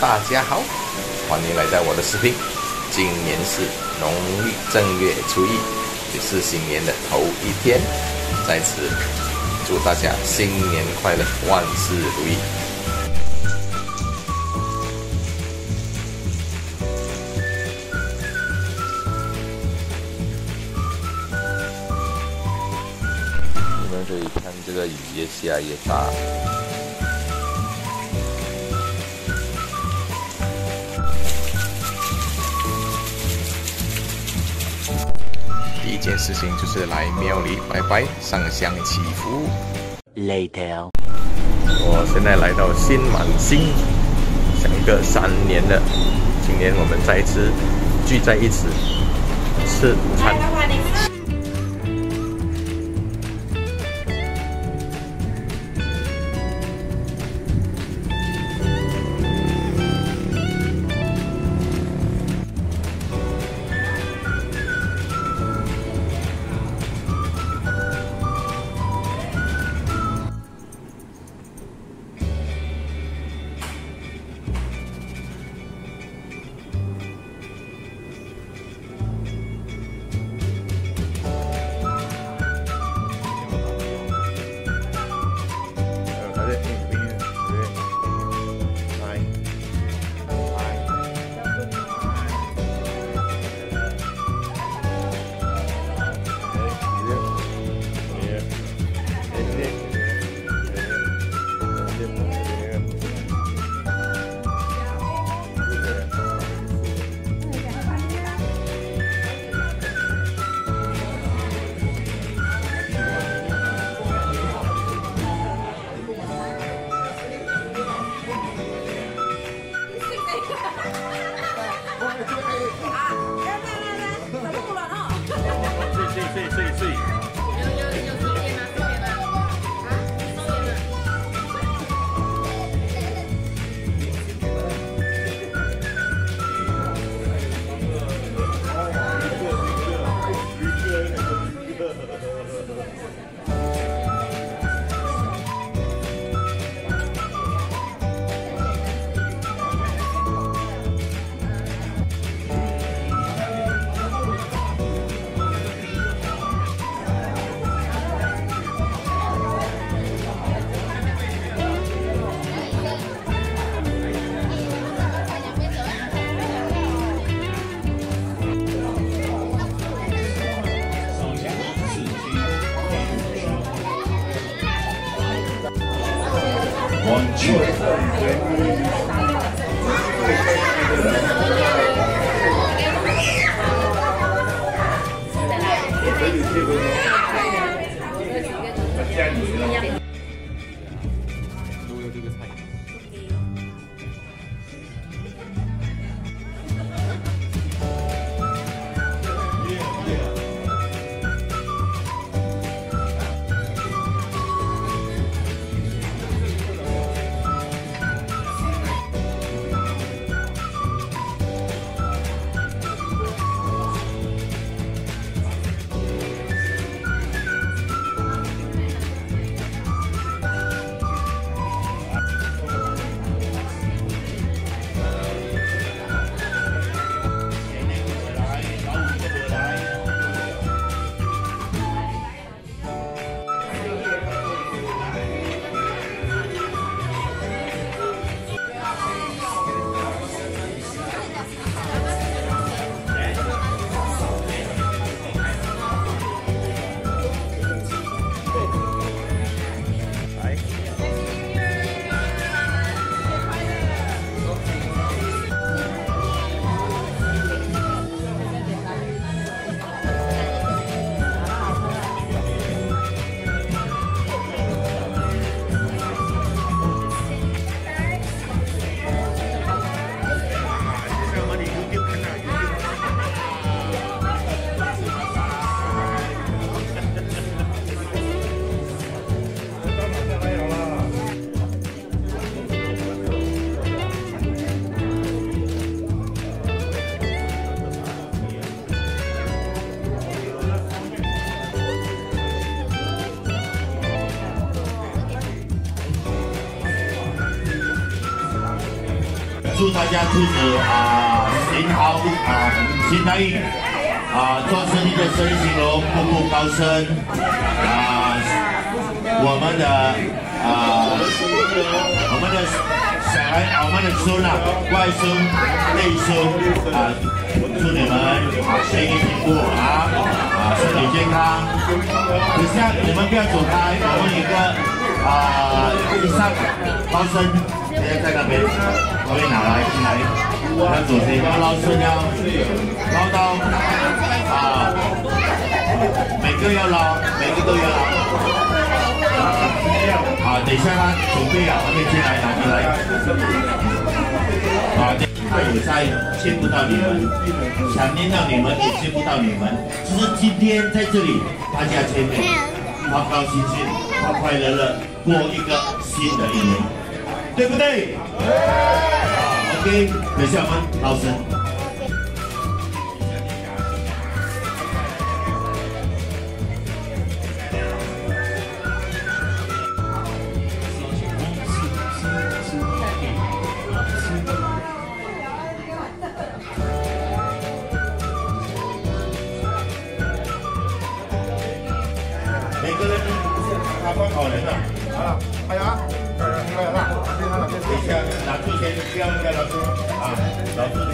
大家好，欢迎来到我的视频。今年是农历正月初一，也是新年的头一天，在此祝大家新年快乐，万事如意。你们可以看这个雨越下越大。一件事情就是来庙里拜拜、上香祈福。Later，我现在来到新满星，相隔三年了，今年我们再次聚在一起吃午餐。祝大家兔子啊，行好啊，行大运啊，做生意的生意兴隆，步步高升啊，我们的啊，我们的小孩，我们的孙啊，外孙、内孙啊，祝你们啊，生意进步啊，啊，身体健康。等下你们不要走开，我们一个啊，以上高升。在那边，我边拿来进来，要做这个捞生要捞到啊，每个要捞，每个都要捞。啊，等一下他准备啊，他们进来拿进来。啊，他有在见不到你们，想念到你们也见不到你们，只是今天在这里大家见面，高高兴兴，快快乐乐过一个新的一年。对不对？好，OK，等下我们老师。拿出钱，不要那个老师啊，老师你，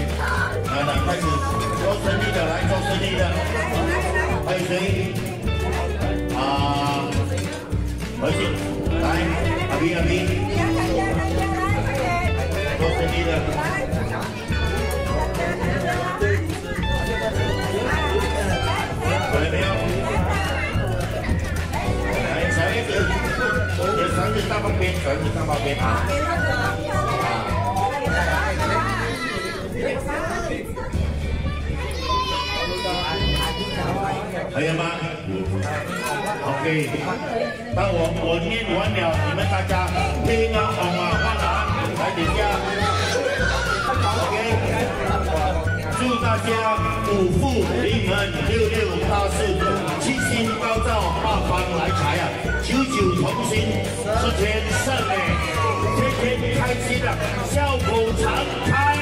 来来开始做生意的，来做生意的，还有谁？啊，回去，来，阿斌阿斌，做生意的，过来没有？来，小叶子，有绳子到朋友们。？OK，那我我念完了，你们大家听啊，好吗？换啊，来点下。OK，祝大家五福临门，六六大顺，七星高照，八方来财啊，九九同心，十全十美，天天开心啊，笑口常开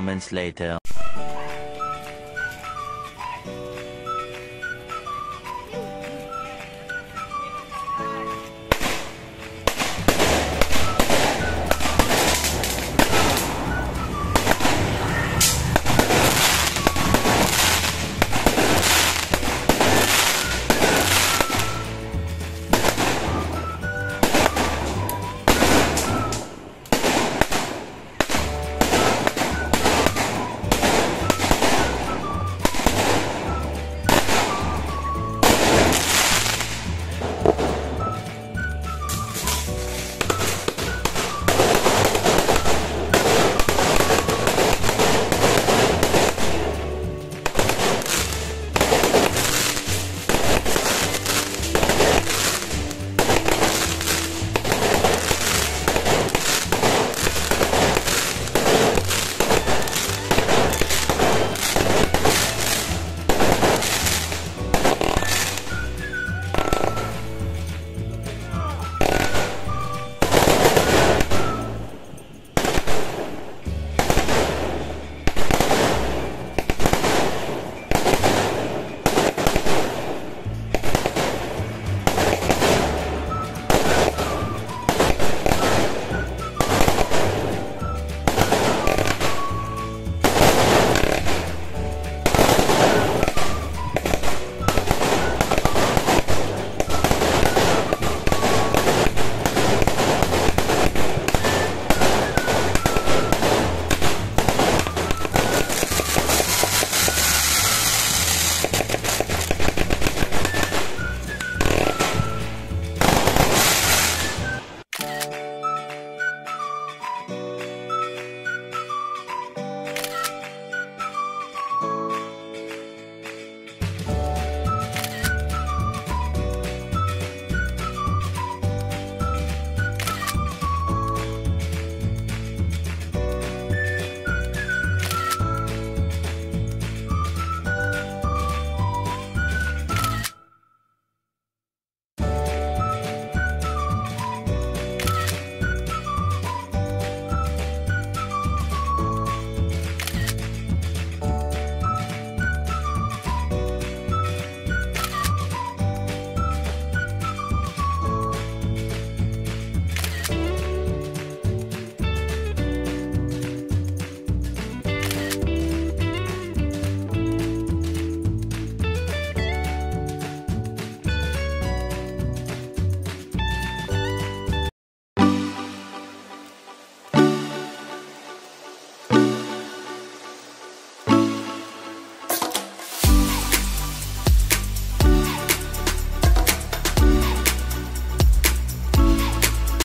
moments later